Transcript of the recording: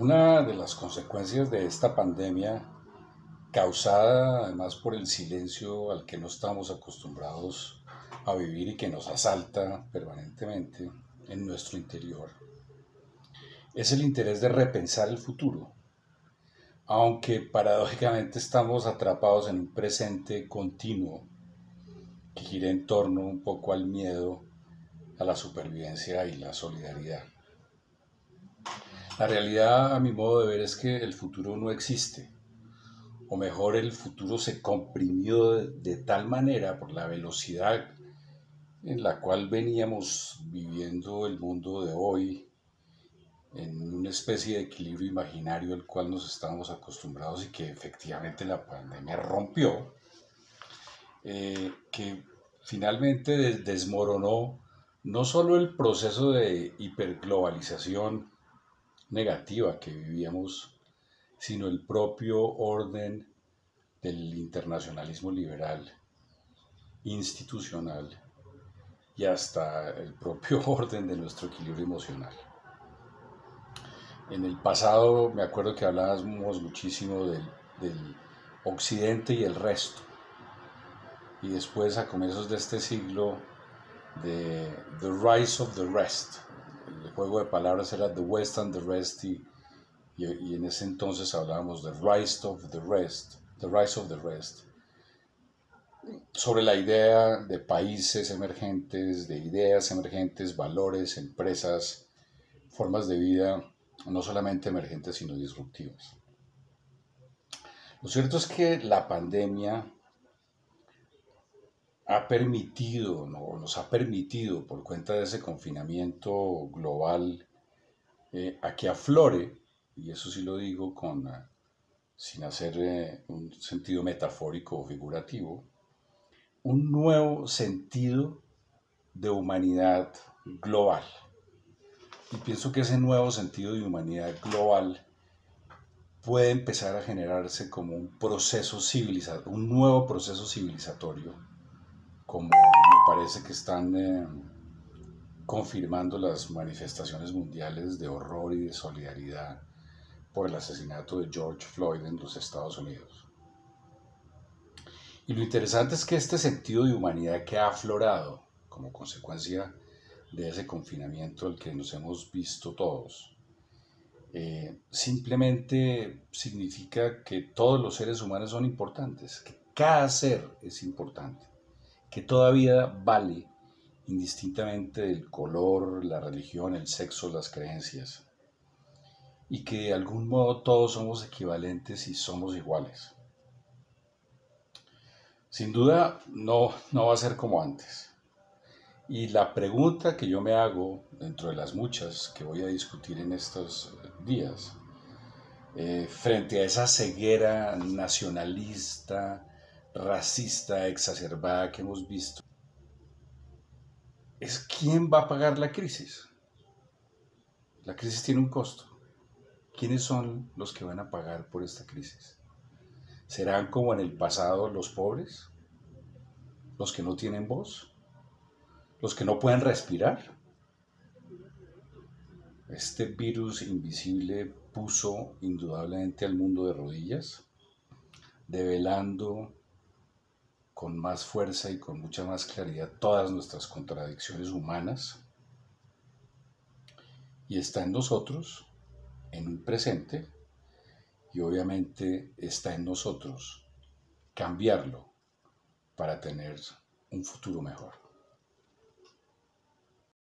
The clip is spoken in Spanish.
Una de las consecuencias de esta pandemia, causada además por el silencio al que no estamos acostumbrados a vivir y que nos asalta permanentemente en nuestro interior, es el interés de repensar el futuro, aunque paradójicamente estamos atrapados en un presente continuo que gira en torno un poco al miedo, a la supervivencia y la solidaridad. La realidad, a mi modo de ver, es que el futuro no existe. O mejor, el futuro se comprimió de, tal manera por la velocidad en la cual veníamos viviendo el mundo de hoy, en una especie de equilibrio imaginario al cual nos estábamos acostumbrados y que efectivamente la pandemia rompió, eh, que finalmente desmoronó no solo el proceso de hiperglobalización, negativa que vivíamos, sino el propio orden del internacionalismo liberal, institucional y hasta el propio orden de nuestro equilibrio emocional. En el pasado me acuerdo que hablábamos muchísimo del, del occidente y el resto. Y después a comienzos de este siglo de The Rise of the Rest, juego de palabras era The West and the Rest y, y, en ese entonces hablábamos de Rise of the Rest, The Rise of the Rest, sobre la idea de países emergentes, de ideas emergentes, valores, empresas, formas de vida, no solamente emergentes, sino disruptivas. Lo cierto es que la pandemia ha permitido, no, nos ha permitido, por cuenta de ese confinamiento global, eh, a que aflore, y eso sí lo digo con, eh, sin hacer eh, un sentido metafórico o figurativo, un nuevo sentido de humanidad global. Y pienso que ese nuevo sentido de humanidad global puede empezar a generarse como un proceso civilizatorio, un nuevo proceso civilizatorio como me parece que están eh, confirmando las manifestaciones mundiales de horror y de solidaridad por el asesinato de George Floyd en los Estados Unidos. Y lo interesante es que este sentido de humanidad que ha aflorado como consecuencia de ese confinamiento al que nos hemos visto todos, eh, simplemente significa que todos los seres humanos son importantes, que cada ser es importante que todavía vale indistintamente del color, la religión, el sexo, las creencias, y que de algún modo todos somos equivalentes y somos iguales. Sin duda no, no va a ser como antes. Y la pregunta que yo me hago, dentro de las muchas que voy a discutir en estos días, eh, frente a esa ceguera nacionalista, racista, exacerbada que hemos visto, es quién va a pagar la crisis. La crisis tiene un costo. ¿Quiénes son los que van a pagar por esta crisis? ¿Serán como en el pasado los pobres? ¿Los que no tienen voz? ¿Los que no pueden respirar? Este virus invisible puso indudablemente al mundo de rodillas, develando con más fuerza y con mucha más claridad todas nuestras contradicciones humanas y está en nosotros, en un presente, y obviamente está en nosotros cambiarlo para tener un futuro mejor.